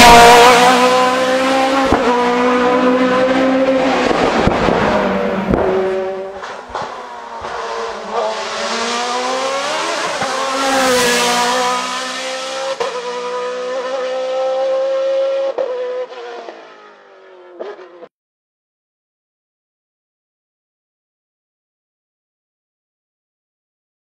Lord.